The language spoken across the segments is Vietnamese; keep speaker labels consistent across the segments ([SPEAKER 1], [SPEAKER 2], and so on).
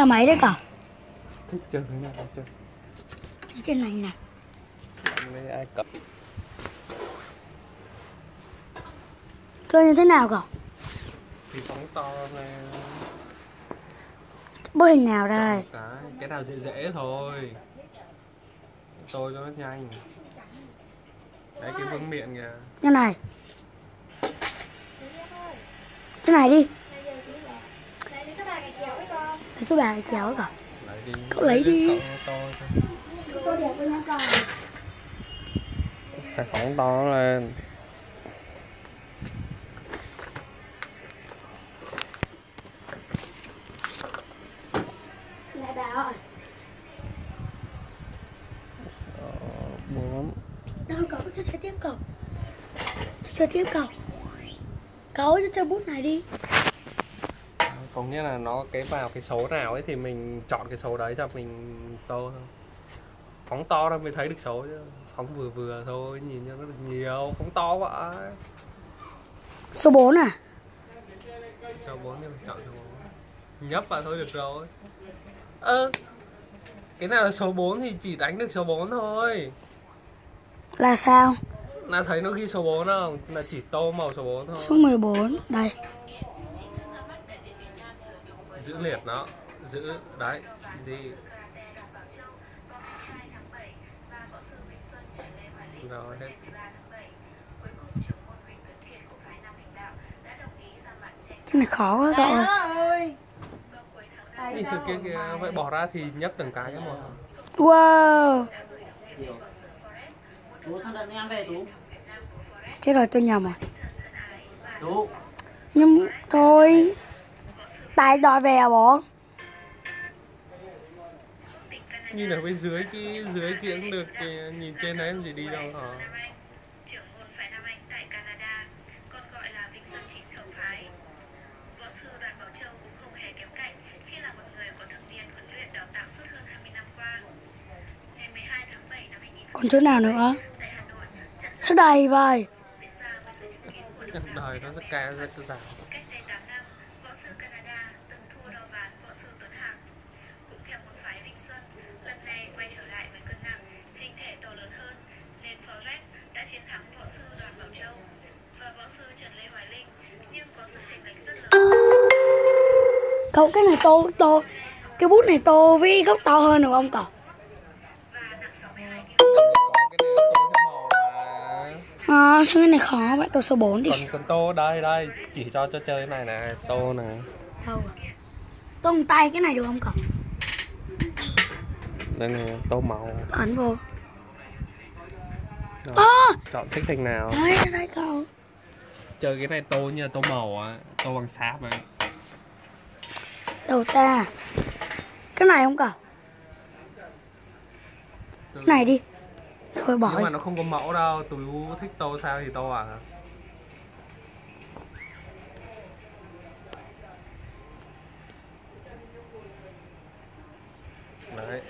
[SPEAKER 1] Gà máy đấy cậu?
[SPEAKER 2] Thích chơi thế nào chơi.
[SPEAKER 1] Trên này nè.
[SPEAKER 2] Ai cầm?
[SPEAKER 1] Chơi như thế nào cậu?
[SPEAKER 2] Thì phóng to này.
[SPEAKER 1] Bố hình nào đây?
[SPEAKER 2] Cái cái nào dễ dễ thôi. Tôi cho nó nhanh. Đấy cái vương miệng kìa.
[SPEAKER 1] Như này. Cái này đi Lấy chú bà cái kéo ấy cậu
[SPEAKER 2] lấy đi
[SPEAKER 1] Cậu lấy đi.
[SPEAKER 2] cậu to thôi
[SPEAKER 1] Cô đẹp quá nha cậu
[SPEAKER 2] phải phóng to lên.
[SPEAKER 1] Này bà ơi.
[SPEAKER 2] Bốn
[SPEAKER 1] Đâu cậu cho chơi tiếp cậu. Cho chơi tiếp cậu. Cậu cho chơi bút này đi
[SPEAKER 2] nghĩa là nó cái vào cái số nào ấy thì mình chọn cái số đấy cho mình to phóng to ra mới thấy được số chứ. Phóng vừa vừa thôi nhìn cho nó được nhiều phóng to quá.
[SPEAKER 1] Số 4 à?
[SPEAKER 2] Số 4 thì mình chọn số 4 nhấp vào thôi được rồi. Ơ cái nào là số 4 thì chỉ đánh được số 4 thôi.
[SPEAKER 1] Là sao?
[SPEAKER 2] Là thấy nó ghi số 4 không? Là chỉ tô màu số 4 thôi.
[SPEAKER 1] Số 14 Đây
[SPEAKER 2] giữ liệt nó giữ đấy gì? Rồi hết
[SPEAKER 1] Cái này khó quá cậu ơi.
[SPEAKER 2] Nhìn từ kia kia vậy bỏ ra thì nhấp từng cái cho một.
[SPEAKER 1] Wow. Chết rồi tôi nhầm rồi.
[SPEAKER 3] Tú
[SPEAKER 1] Nhưng thôi Tại đòi về à bố
[SPEAKER 2] nhìn ở bên dưới cái dưới kia cũng được thì nhìn trên đấy làm gì đi đâu hả?
[SPEAKER 4] Trưởng môn phái Nam Anh tại Canada, còn gọi là Vĩnh Xuân Chính Thống Phái. Võ sư Đoàn Bảo Châu cũng không hề kém cạnh khi là một người có thâm niên huấn luyện đào tạo suốt hơn 20 năm qua. Ngày 12 tháng 7 năm 2000
[SPEAKER 1] Còn chỗ nào nữa? Số đầy vậy
[SPEAKER 2] Chắc đời nó rất ca rất giảm
[SPEAKER 4] Cách đây 8 năm, võ sư Canada từng thua đo ván võ sư Tuấn Hạc. Cũng theo môn phái Vĩnh Xuân, lần này quay trở lại với cân nặng, hình thể to lớn hơn, nên Forex đã chiến thắng võ sư Đoàn Bảo Châu và võ sư Trần Lê Hoài Linh, nhưng có sự chênh lệch rất lớn.
[SPEAKER 1] Cậu cái này tô tô Cái bút này tô với gốc to hơn được không cậu?
[SPEAKER 4] Và nặng 62 kg.
[SPEAKER 2] có cái này tô theo màu mà
[SPEAKER 1] À sao cái này khó vậy? Tô số 4 đi.
[SPEAKER 2] Còn còn tô đây đây. Chỉ cho cho chơi này này tô này
[SPEAKER 1] Đâu Tô tay cái này được không cậu?
[SPEAKER 2] Đây này tô màu.
[SPEAKER 1] Ấn vô. Ơ!
[SPEAKER 2] chọn thích thành nào?
[SPEAKER 1] Đây, đây cậu.
[SPEAKER 2] Chơi cái này tô như là tô màu á tô bằng sáp ấy
[SPEAKER 1] Đầu ta. Cái này không cậu? Cái này đi. Thôi bỏ
[SPEAKER 2] nhưng mà nó không có mẫu đâu tú thích tô sao thì tô à. Đấy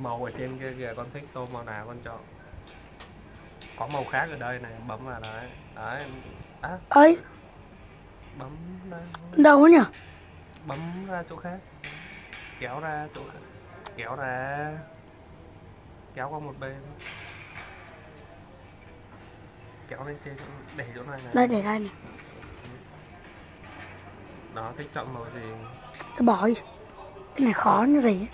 [SPEAKER 2] màu ở trên kia kìa con thích tô màu nào con chọn. Có màu khác ở đây này bấm vào đấy. Đấy à,
[SPEAKER 1] ấy
[SPEAKER 2] bấm
[SPEAKER 1] đâu nhỉ
[SPEAKER 2] bấm ra chỗ khác. Kéo ra chỗ khác. Kéo ra. Kéo qua một bên. Kéo lên trên để chỗ này này.
[SPEAKER 1] Đây để đây này.
[SPEAKER 2] Đó thích chọn màu gì?
[SPEAKER 1] Tôi bỏ đi. Cái này khó như gì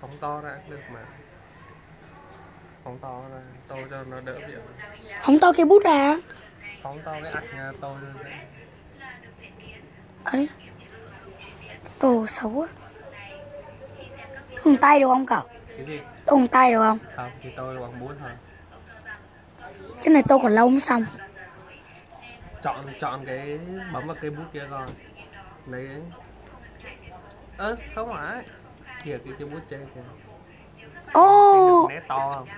[SPEAKER 2] phóng to ra được mà. Phóng to ra tô cho nó đỡ miệng
[SPEAKER 1] không to cái bút ra
[SPEAKER 2] phóng to cái nha, tô cho dễ
[SPEAKER 1] ấy tô xấu á. Dùng tay được không cậu? Bằng tay được không?
[SPEAKER 2] Không thì tô bằng bút thôi.
[SPEAKER 1] Cái này tô còn lâu mới xong.
[SPEAKER 2] Chọn chọn cái bấm vào cái bút kia rồi. Lấy ơ không phải. Kìa cái cái bút trên kìa.
[SPEAKER 1] Ô!
[SPEAKER 2] Được nét to không?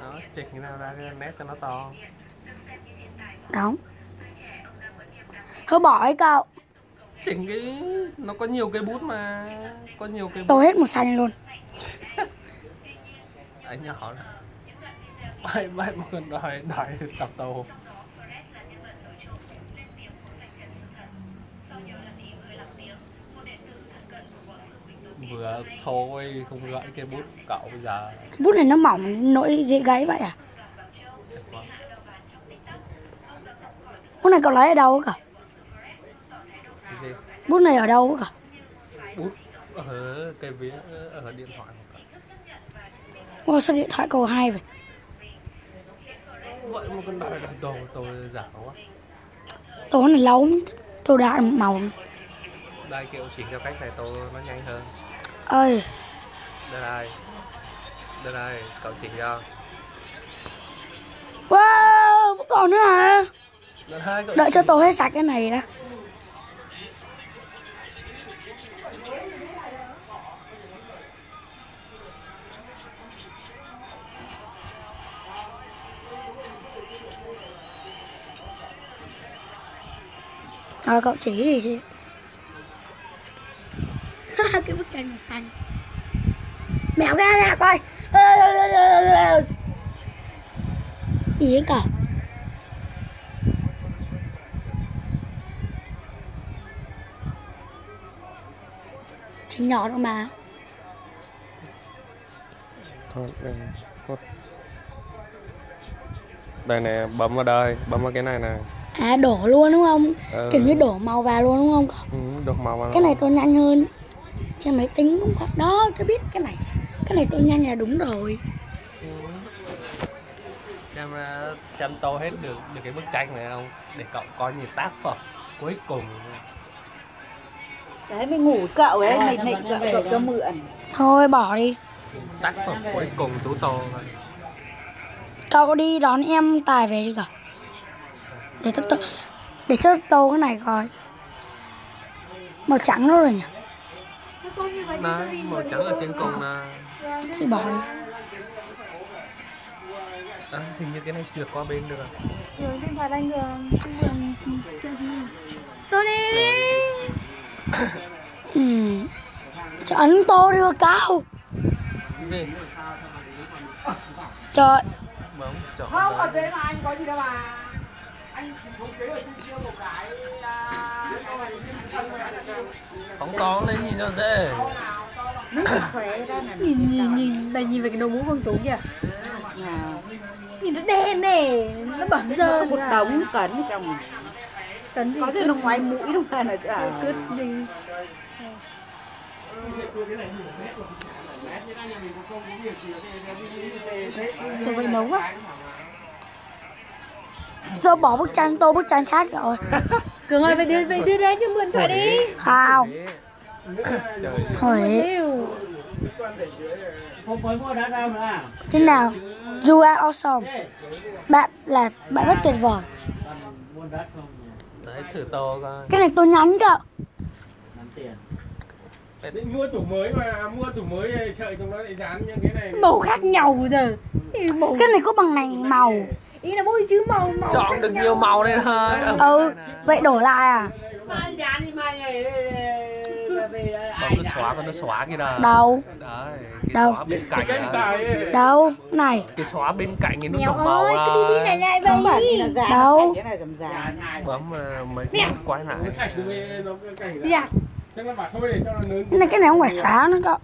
[SPEAKER 2] Đó chỉnh cái nào ra cái nét cho nó to
[SPEAKER 1] Đúng. Thôi bỏ ấy cậu.
[SPEAKER 2] Chỉnh cái Nó có nhiều cây bút mà Có nhiều cây bút.
[SPEAKER 1] Tôi hết một xanh luôn.
[SPEAKER 2] Anh nhỏ lắm. Mày, mày mà còn đòi, đòi tập tàu vừa thôi không gãy cái bút cậu bây giờ
[SPEAKER 1] bút này nó mỏng nỗi dễ gáy vậy à? Bút này cậu lấy ở đâu cả bút này ở đâu cả
[SPEAKER 2] bút ở cái vía ở điện thoại
[SPEAKER 1] Wow, sao điện thoại cậu hay vậy?
[SPEAKER 2] Vậy mà con đợi đợi tôi tôi giả quá.
[SPEAKER 1] Tôi này lâu tôi đã màu
[SPEAKER 2] đây kiểu chỉnh theo cách này tôi nó nhanh hơn.
[SPEAKER 1] Ơi
[SPEAKER 2] đây đây đây đây cậu chỉnh cho.
[SPEAKER 1] Wow, còn nữa hả?
[SPEAKER 2] cậu
[SPEAKER 1] Đợi cho tôi hết sạch cái này đã. Rồi cậu chỉ gì chứ Cái bức tranh màu xanh. Mèo ra ra coi Gì ấy cậu Thì nhỏ đâu mà.
[SPEAKER 2] Thôi, đây, thôi. đây nè bấm vào đây bấm vào cái này nè
[SPEAKER 1] À đổ luôn đúng không?
[SPEAKER 2] Ừ.
[SPEAKER 1] Kiểu như đổ màu vào luôn đúng không?
[SPEAKER 2] Ừ, được màu vào.
[SPEAKER 1] Cái này tôi nhanh hơn. Trên máy tính cũng có Đó tôi biết cái này. Cái này tôi nhanh là đúng rồi.
[SPEAKER 2] Xem uh, xem tô hết được được cái bức tranh này không? Để cậu coi như tác phẩm cuối cùng
[SPEAKER 3] Đấy mới ngủ cậu ấy, mình định cậu, cậu cho mượn.
[SPEAKER 1] Thôi bỏ đi.
[SPEAKER 2] Tác phẩm cuối cùng tú tô thôi.
[SPEAKER 1] Cậu đi đón em Tài về đi cậu. Để tôi, tôi Để cho tô cái này coi. Màu trắng đó rồi nhỉ?
[SPEAKER 2] Đấy, màu trắng ở trên cùng là
[SPEAKER 1] Chị bỏ đi.
[SPEAKER 2] À, hình như cái này trượt qua bên được à?
[SPEAKER 1] Rồi điện thoại anh vừa Tôi đi ừ. Cho ấn tô đi vào cao Trời
[SPEAKER 3] Không, ở
[SPEAKER 2] đấy.
[SPEAKER 3] đấy mà anh có gì đâu mà. Anh chỉ khống chế ở trên kia một cái là...
[SPEAKER 2] phóng to lên nhìn cho dễ
[SPEAKER 5] nhìn nhìn nhìn này nhìn về cái đầu mũ Vương Tú kìa
[SPEAKER 3] nào.
[SPEAKER 5] nhìn nó đen nè nó bẩn dơ
[SPEAKER 3] một đống cấn ở trong
[SPEAKER 5] tấn thì
[SPEAKER 3] có gì nó ngoài mũi đâu mà là
[SPEAKER 5] cứt gì tôi phải nấu quá.
[SPEAKER 1] Tôi bỏ bức tranh tô bức tranh khác rồi.
[SPEAKER 5] Cường ơi phải đưa phải đưa ra cho mượn thoại đi.
[SPEAKER 1] Không Hỏi.
[SPEAKER 6] Không à?
[SPEAKER 1] Thế nào? You are awesome Bạn là bạn rất tuyệt vời
[SPEAKER 2] Đấy thử tô coi.
[SPEAKER 1] Cái này tôi nhắn cậu
[SPEAKER 6] Nắm tiền.
[SPEAKER 7] định mua tủ mới mà mua tủ mới này sợi chúng nó lại dán những cái này.
[SPEAKER 5] Màu khác nhau giờ. Màu
[SPEAKER 1] Cái này có bằng này màu
[SPEAKER 5] ý là mỗi chữ màu màu
[SPEAKER 2] chọn
[SPEAKER 5] khác
[SPEAKER 2] được
[SPEAKER 5] nhau.
[SPEAKER 2] nhiều màu đây thôi.
[SPEAKER 1] Ừ Vậy đổi lại à?
[SPEAKER 6] Mai dán đi mai ngày về
[SPEAKER 2] bấm nó xóa con nó xóa kia đâu
[SPEAKER 1] Đâu?
[SPEAKER 2] Đấy cái
[SPEAKER 1] Đâu?
[SPEAKER 2] xóa bên cạnh
[SPEAKER 7] ấy.
[SPEAKER 1] Đâu? Này.
[SPEAKER 2] Cái xóa bên cạnh cái nút
[SPEAKER 5] mèo
[SPEAKER 2] đồng màu
[SPEAKER 5] ơi cứ đi đi lại lại vậy
[SPEAKER 1] Đâu?
[SPEAKER 3] nó này
[SPEAKER 2] bấm ờ, mấy cái
[SPEAKER 7] nó nó cảnh đó.
[SPEAKER 5] Dạ.
[SPEAKER 7] Nó nó
[SPEAKER 1] Cái này cái này không phải xóa nữa cậu.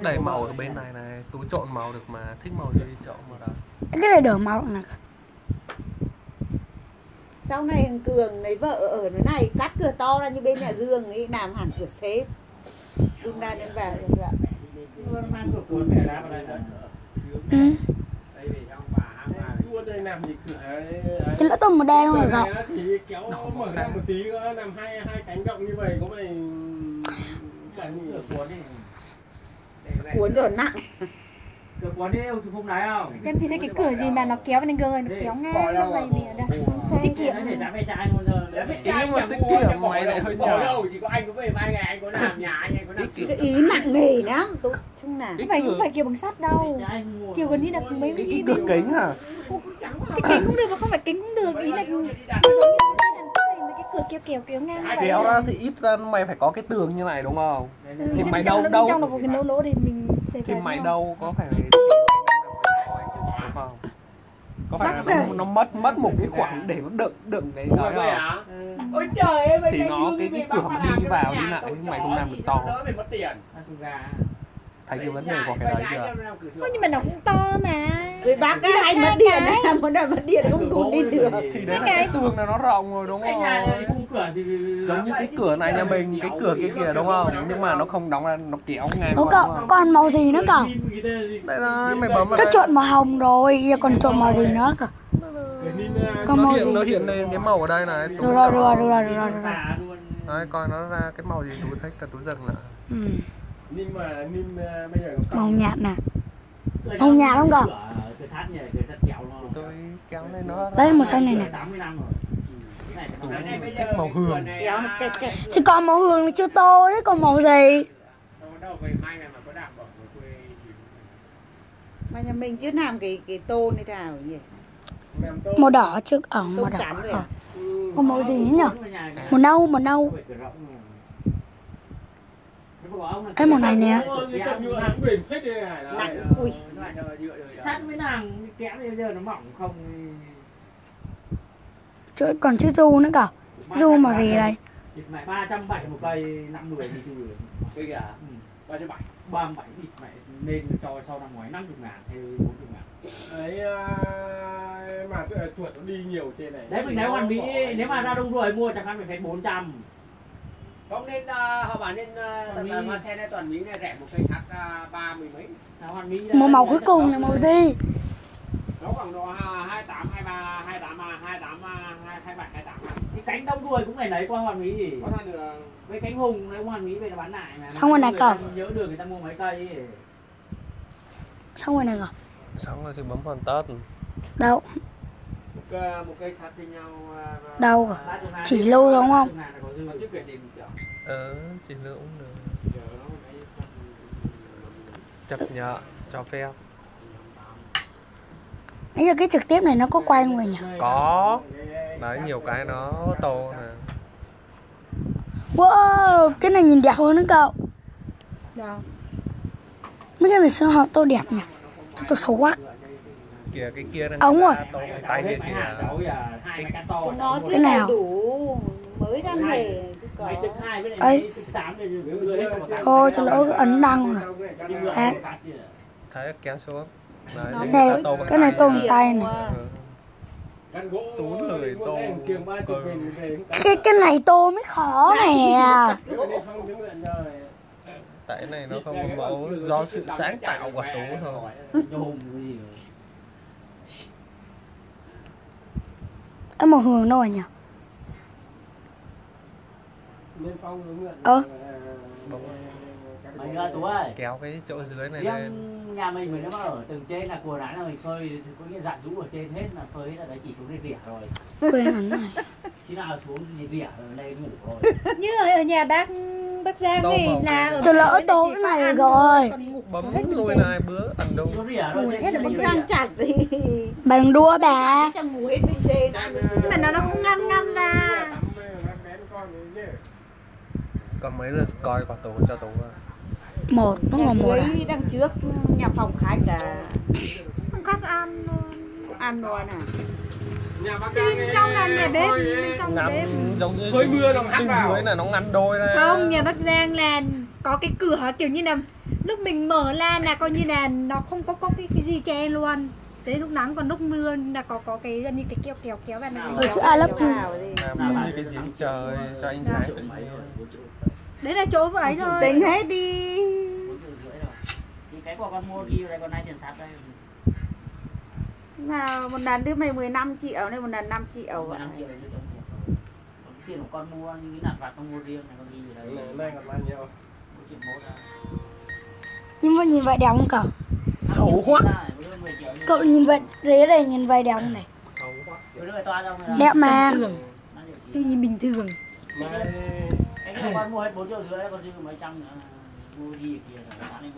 [SPEAKER 2] Đầy màu ở bên này này tú chọn màu được mà thích màu gì chọn màu đó.
[SPEAKER 1] Cái này đổi màu này
[SPEAKER 3] sau này thằng cường lấy vợ ở nó này cắt cửa to ra như bên nhà dương ấy làm hẳn cửa xếp đun ra đến vào.
[SPEAKER 1] Ừ
[SPEAKER 7] cửa ấy
[SPEAKER 1] Cái lỡ tôi màu đen không được
[SPEAKER 7] á thì kéo mở ra một tí nữa làm hai hai cánh rộng như vậy có phải cảnh gì
[SPEAKER 6] Cửa cuốn đi.
[SPEAKER 3] cuốn rồi nặng
[SPEAKER 6] Cửa cuốn đi, ông chụp đáy không?
[SPEAKER 5] em chỉ thấy cái cửa gì mà nó kéo gương rồi nó kéo ngang như vậy nè đây tiết kiệm
[SPEAKER 6] phải giá phải trai luôn giờ. Đấy, trai
[SPEAKER 7] mà
[SPEAKER 6] mua,
[SPEAKER 7] kiệm mày lại hơi
[SPEAKER 6] bỏ
[SPEAKER 7] nhỏ.
[SPEAKER 6] đâu, chỉ có anh có về mai ngày anh có làm nhà anh anh có làm
[SPEAKER 3] cái ý nặng nề lắm tôi chung là.
[SPEAKER 5] Không phải không phải kiểu bằng sắt đâu. kiểu gần như là mấy
[SPEAKER 2] cái, cửa kính à
[SPEAKER 5] cái kính cũng được mà không phải kính cũng được. Ý là giống như mấy cái cửa kéo kéo kéo ngang vậy
[SPEAKER 2] kéo ra thì ít ra mày phải có cái tường như này đúng không?
[SPEAKER 5] Ừ,
[SPEAKER 2] thì mày đâu
[SPEAKER 5] nó-
[SPEAKER 2] đâu
[SPEAKER 5] trong là có cái lỗ lỗ để mình
[SPEAKER 2] thì mày đâu có phải không có phải là
[SPEAKER 1] Bắt
[SPEAKER 2] nó, nó mất mất một cái khoảng để nó đựng đựng cái
[SPEAKER 6] vậy
[SPEAKER 2] không
[SPEAKER 6] hả? Ôi trời ơi,
[SPEAKER 2] Thì nó- cái-
[SPEAKER 6] mày
[SPEAKER 2] cái cửa
[SPEAKER 6] mà
[SPEAKER 2] đi vào lại,
[SPEAKER 6] cậu
[SPEAKER 2] mày không làm được to.
[SPEAKER 6] phải mất tiền
[SPEAKER 2] thấy cái vấn đề của cái đấy chưa?
[SPEAKER 6] thường.
[SPEAKER 5] nhưng mà nó cũng to mà.
[SPEAKER 3] Rồi bác cái hay mất điện à, một lần mất điện không đủ đi được.
[SPEAKER 2] thì đấy là cái tường này nó rộng rồi đúng
[SPEAKER 8] cái nhà này
[SPEAKER 2] không
[SPEAKER 8] khung cửa thì
[SPEAKER 2] giống như cái cửa này nhà mình cái cửa kia kìa đúng không? nhưng mà nó không đóng ra nó kéo ngang qua,
[SPEAKER 1] cậu
[SPEAKER 2] đúng không?
[SPEAKER 1] còn màu gì nữa cậu?
[SPEAKER 2] Đây là mày bấm vào
[SPEAKER 1] Chắc chọn màu hồng rồi còn chọn màu gì nữa cậu
[SPEAKER 7] à,
[SPEAKER 1] Còn
[SPEAKER 2] nó
[SPEAKER 1] màu
[SPEAKER 2] hiện
[SPEAKER 1] gì
[SPEAKER 2] nó hiện lên cái màu ở đây này
[SPEAKER 1] Được rồi, được rồi, được rồi, được rồi,
[SPEAKER 2] đấy coi nó ra cái màu gì tú thích là tú dừng lại
[SPEAKER 1] ừ.
[SPEAKER 7] nhìn mà nhìn à, bây giờ nó
[SPEAKER 1] Màu nhạt nè. Ông nhà không
[SPEAKER 2] lên nó
[SPEAKER 1] Đây màu xanh này nè.
[SPEAKER 8] 80 năm rồi. Ừ,
[SPEAKER 2] màu
[SPEAKER 3] Kéo
[SPEAKER 6] à,
[SPEAKER 3] cái- cái-
[SPEAKER 1] Thì còn màu hường là chưa tô đấy Còn màu gì?
[SPEAKER 6] Đâu đâu về mai này mà có
[SPEAKER 3] nhà mình chứ làm cái cái tô này nào nhỉ?
[SPEAKER 1] Màu đỏ chứ Ở
[SPEAKER 3] Tô
[SPEAKER 1] màu đỏ à.
[SPEAKER 7] Ừ.
[SPEAKER 1] Còn màu gì nhỉ?
[SPEAKER 8] Này.
[SPEAKER 1] Màu nâu, màu nâu
[SPEAKER 8] Phải cửa rộng rồi. Cái của ông là
[SPEAKER 1] Cái màu này nè.
[SPEAKER 3] Nặng. Ui.
[SPEAKER 8] Sắt với nàng thì bây giờ nó mỏng không
[SPEAKER 1] Chứ còn chữ du nữa cậu Du màu gì đây
[SPEAKER 8] thì mẹ 370 một cây 50 thì chưa được
[SPEAKER 6] Cái kìa,
[SPEAKER 8] ừ.
[SPEAKER 6] ba trăm bảy.
[SPEAKER 8] 37 thì mẹ nên cho sau năm ngoái 50 ngàn hay 40 ngàn.
[SPEAKER 7] Đấy à, mà à, chuột nó đi nhiều trên này.
[SPEAKER 8] Đấy mình thấy hoàn mỹ nếu mà ra đông ruồi mua chẳng hạn phải phải 400
[SPEAKER 6] Không nên à, họ bảo nên à,
[SPEAKER 8] Toàn
[SPEAKER 6] tập
[SPEAKER 8] Mỹ.
[SPEAKER 6] đoàn Hoa Sen hay toàn Mỹ này rẻ một cây sắt à, ba mươi mấy.
[SPEAKER 8] là hoàn mỹ
[SPEAKER 1] Màu màu cuối cùng là màu gì
[SPEAKER 6] Nó khoảng độ à, 28, 23, 28, à, 28, à, 27, 28. à.
[SPEAKER 8] cái cánh đông ruồi cũng phải lấy qua hoàn mỹ gì
[SPEAKER 6] Có thể được
[SPEAKER 8] với cánh hùng lấy hoàn mỹ về là bán lại mà
[SPEAKER 1] Xong rồi này cậu.
[SPEAKER 8] nhớ đường người ta mua mấy cây.
[SPEAKER 1] Xong rồi này cậu
[SPEAKER 2] xong rồi thì bấm hoàn tất
[SPEAKER 1] Đâu Đâu rồi?
[SPEAKER 8] Ba chục ngàn
[SPEAKER 1] Chỉ lưu đúng không?
[SPEAKER 2] ờ chỉ lượng cũng được. Chấp nhận cho phép.
[SPEAKER 1] Nãy giờ cái trực tiếp này nó có quay người nhỉ?
[SPEAKER 2] Có. Đấy nhiều cái nó tô nè
[SPEAKER 1] Wow Cái này nhìn đẹp hơn nữa cậu.
[SPEAKER 3] Đâu?
[SPEAKER 1] Mấy cái này sao họ tô đẹp nhỉ? Tôi, tôi xấu quá
[SPEAKER 2] kìa cái kia
[SPEAKER 1] Ống rồi.
[SPEAKER 2] cái tay kia kìa
[SPEAKER 3] chưa
[SPEAKER 1] Cái nào?
[SPEAKER 3] đủ mới đang về
[SPEAKER 1] Ấy. Thôi cho lỡ ấn đăng rồi Thế.
[SPEAKER 2] thấy kéo xuống
[SPEAKER 1] Này, cái này
[SPEAKER 2] tay
[SPEAKER 1] tô
[SPEAKER 2] nè.
[SPEAKER 1] bằng tay này
[SPEAKER 2] Ừ. Lười
[SPEAKER 7] mua
[SPEAKER 2] tô.
[SPEAKER 7] cái cắt.
[SPEAKER 1] Cái cái này tô mới khó nè
[SPEAKER 7] Cái
[SPEAKER 2] tại cái này nó không có mẫu do sự sáng tạo của tú thôi
[SPEAKER 8] nhôm cái gì rồi.
[SPEAKER 1] Em màu hường đâu rồi nhỉ
[SPEAKER 7] nó
[SPEAKER 1] Ờ.
[SPEAKER 7] gỗ
[SPEAKER 8] nữa tú ơi.
[SPEAKER 2] Kéo cái chỗ dưới này lên.
[SPEAKER 8] nhà mình mình mà ở tầng trên là của nãy là mình phơi có nghĩa dặn rũ ở trên hết là phơi hết là đấy chỉ xuống đây rỉa rồi.
[SPEAKER 1] Quên hẳn này
[SPEAKER 8] khi nào xuống thì rỉa ở đây ngủ rồi.
[SPEAKER 5] Như ở, ở nhà bác bác Giang
[SPEAKER 2] mà
[SPEAKER 5] là ở
[SPEAKER 1] Tôi lỡ
[SPEAKER 5] chỉ
[SPEAKER 1] cái này
[SPEAKER 5] ăn
[SPEAKER 1] rồi.
[SPEAKER 2] bấm
[SPEAKER 5] trên.
[SPEAKER 2] này bữa ẩn đâu?
[SPEAKER 5] Ngủ hết ở
[SPEAKER 8] trên
[SPEAKER 3] Đang chặt thì
[SPEAKER 1] Bà đừng đua bà.
[SPEAKER 3] Chẳng ngủ hết bên trên. Ăn
[SPEAKER 5] Nhưng mà nó nó cũng ngăn ngăn ra.
[SPEAKER 2] Còn mấy lượt coi quả tú cho à.
[SPEAKER 1] Một, nó còn một à?
[SPEAKER 3] đằng trước nhà phòng khách là
[SPEAKER 5] Không cắt ăn luôn.
[SPEAKER 3] Ăn luôn à
[SPEAKER 5] Bên trong là nhà bếp bên trong
[SPEAKER 2] ngắm
[SPEAKER 5] bếp.
[SPEAKER 2] giống như
[SPEAKER 7] Hơi mưa nó hắt vào.
[SPEAKER 2] dưới là nó ngắn đôi ra.
[SPEAKER 5] Không, nhà bác Giang là có cái cửa kiểu như là Lúc mình mở ra là coi như là nó không có, có cái, cái gì che luôn. Thế lúc nắng còn lúc mưa là có có cái gần như cái kéo kéo kéo vào này.
[SPEAKER 1] Ở you
[SPEAKER 3] vào đi.
[SPEAKER 2] Làm cái giếng trời cho ánh sáng. Tự nhiên
[SPEAKER 5] Đấy là chỗ vậy thôi.
[SPEAKER 3] Tính hết đi.
[SPEAKER 8] Thì cái của con mua đi rồi còn nay tiền sắt đây
[SPEAKER 3] nào một lần đứa mày 15 triệu nên một lần 5 triệu
[SPEAKER 8] Còn
[SPEAKER 3] vậy.
[SPEAKER 8] 5 triệu tiền của con mua như cái nạt vặt con mua riêng này con đi rồi đấy.
[SPEAKER 7] Này, này còn bao nhiêu?
[SPEAKER 8] một triệu một à.
[SPEAKER 1] Nhưng mà nhìn vậy đẹp không cậu?
[SPEAKER 2] Xấu quá.
[SPEAKER 8] Này, với 10 triệu như
[SPEAKER 1] Cậu nhìn vậy rế này nhìn vậy đẹp không này.
[SPEAKER 2] Xấu quá.
[SPEAKER 8] Này
[SPEAKER 1] Đẹp mà.
[SPEAKER 5] Thường, chứ nhìn bình thường.
[SPEAKER 8] Cái con mua hết 4 triệu rưỡi con dư mấy trăm nữa. Mua gì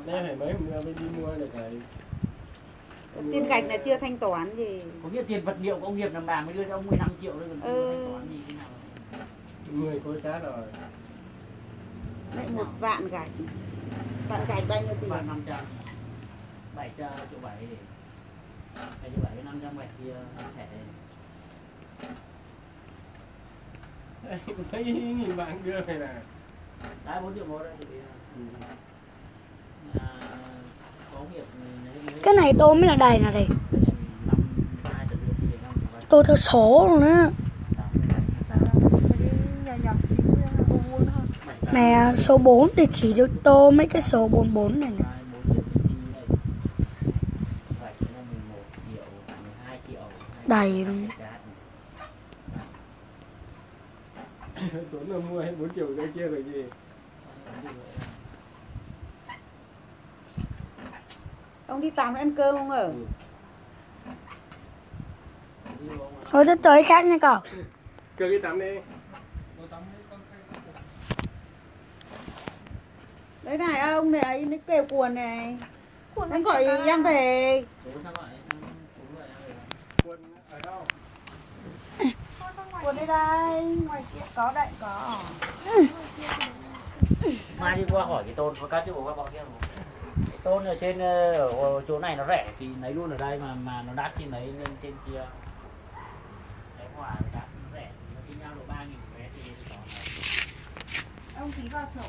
[SPEAKER 8] lên
[SPEAKER 7] đây phải mấy hôm đi mua được cái
[SPEAKER 3] tiền gạch là chưa thanh toán gì
[SPEAKER 8] có nghĩa tiền vật liệu của ông Hiệp làm bà mới đưa cho ông 15 triệu thôi còn
[SPEAKER 3] Ừ.
[SPEAKER 8] thanh toán gì thế nào?
[SPEAKER 7] Người khối chát rồi
[SPEAKER 3] lại một vạn gạch. Vạn gạch bao nhiêu tiền?
[SPEAKER 8] Bạn 500 7 triệu 7 Cái như vậy cái 500 vậy kia thẻ
[SPEAKER 7] Đây, thấy nhìn bạn đưa này nè
[SPEAKER 8] Đấy 4 triệu một đấy tụi à,
[SPEAKER 1] cái này tô mới là đầy nè đây tô theo số luôn á. Nè, số 4 thì chỉ được tô mấy cái số 44 này nè. Đầy luôn.
[SPEAKER 7] Tuấn là mua hết 4 triệu cái kia rồi gì?
[SPEAKER 3] Ông đi tắm ăn cơm không ở
[SPEAKER 1] thôi tôi tới khác nha cậu.
[SPEAKER 7] Cơ cái tắm đi.
[SPEAKER 3] Đấy này ông này nó kêu cuồn này. Đang gọi em về.
[SPEAKER 7] Quân ở đâu?
[SPEAKER 3] cuồn đây đây ngoài kia có đấy có.
[SPEAKER 8] Mai đi qua hỏi cái tôn có các chứ bộ các bọn kia không? Cái tôn ở trên ờ, ở chỗ này nó rẻ thì lấy luôn ở đây mà mà nó đắt thì lấy lên trên kia. Cái hỏa đắt nó rẻ nó tính nhau độ ba nghìn vé thì
[SPEAKER 5] ông ký vào sổ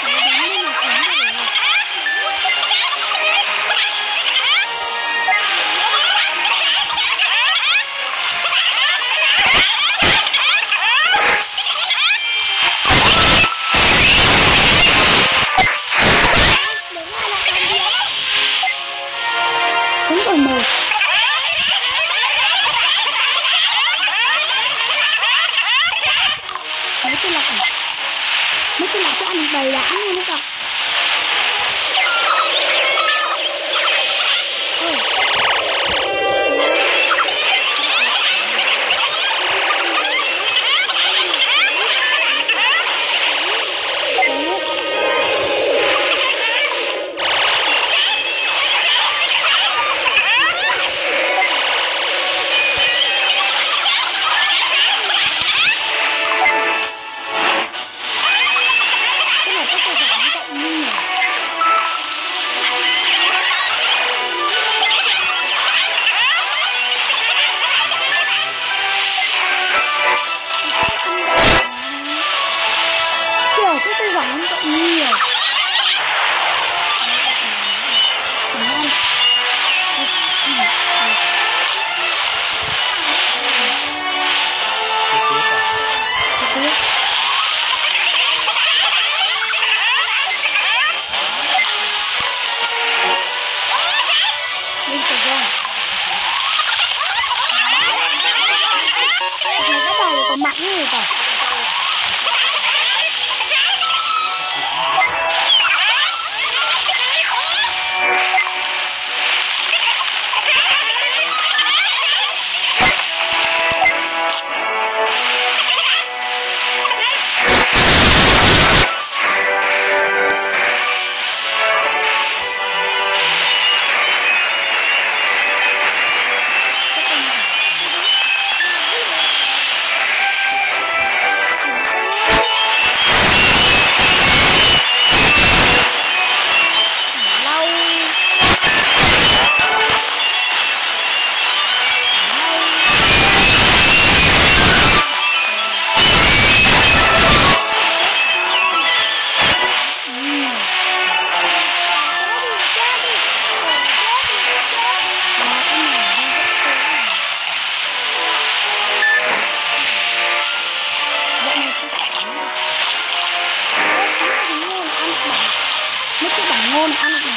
[SPEAKER 1] Yeah. con ăn được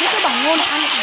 [SPEAKER 1] những cái bằng ngôn ăn được